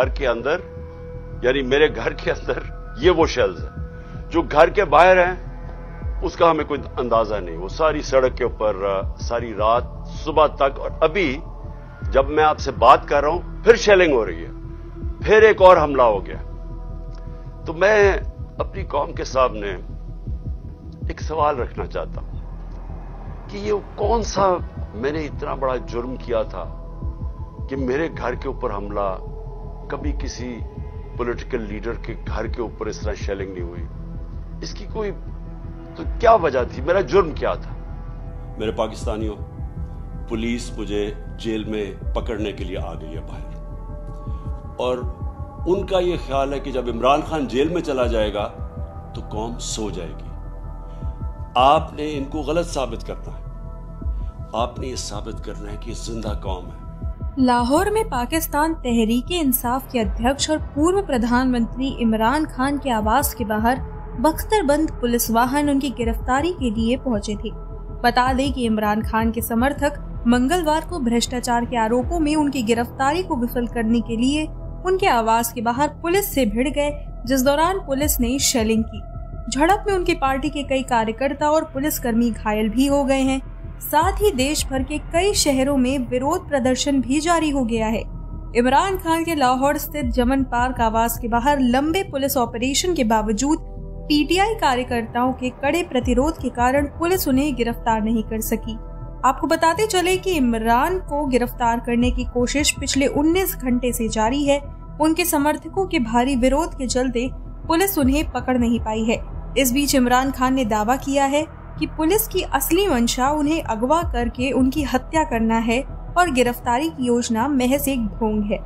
घर के अंदर, यानी मेरे घर के अंदर, ये वो शेल्स है, जो घर के बाहर हैं, उसका हमें कोई अंदाज़ा नहीं। वो सारी सड़क के ऊपर सारी रात, सुबह तक, और अभी जब मैं आपसे बात कर रहा हूँ, फिर शेलिंग हो रही है, फिर एक और हमला हो गया। तो मैं अपनी कौम के सामने एक सवाल रखना चाहता हूँ कि ये कौन सा मैंने इतना बड़ा जुर्म किया था कि मेरे घर के ऊपर हमला कभी किसी पॉलिटिकल लीडर के घर के ऊपर इस तरह शेलिंग नहीं हुई। इसकी कोई तो क्या वजह थी? मेरा जुर्म क्या था? मेरे पाकिस्तानियों, पुलिस मुझे जेल में पकड़ने के लिए आ गई है बाहर। और उनका यह ख्याल है कि जब इमरान खान जेल में चला जाएगा तो कौम सो जाएगी। आपने इनको गलत साबित करना है। आपने ये साबित करना है कि ज़िंदा कौम है। लाहौर में पाकिस्तान तहरीक इंसाफ के अध्यक्ष और पूर्व प्रधानमंत्री इमरान खान के आवास के बाहर बख्तरबंद पुलिस वाहन उनकी गिरफ्तारी के लिए पहुँचे थे। बता दें कि इमरान खान के समर्थक मंगलवार को भ्रष्टाचार के आरोपों में उनकी गिरफ्तारी को विफल करने के लिए उनके आवास के बाहर पुलिस से भिड़ गए, जिस दौरान पुलिस ने शेलिंग की। झड़प में उनकी पार्टी के कई कार्यकर्ता और पुलिसकर्मी घायल भी हो गए हैं। साथ ही देश भर के कई शहरों में विरोध प्रदर्शन भी जारी हो गया है। इमरान खान के लाहौर स्थित जमन पार्क आवास के बाहर लंबे पुलिस ऑपरेशन के बावजूद पीटीआई कार्यकर्ताओं के कड़े प्रतिरोध के कारण पुलिस उन्हें गिरफ़्तार नहीं कर सकी। आपको बताते चले कि इमरान को गिरफ़्तार करने की कोशिश पिछले 19 घंटे से जारी है। उनके समर्थकों के भारी विरोध के चलते पुलिस उन्हें पकड़ नहीं पाई है। इस बीच इमरान खान ने दावा किया है कि पुलिस की असली मंशा उन्हें अगवा करके उनकी हत्या करना है और गिरफ्तारी की योजना महज एक ढोंग है।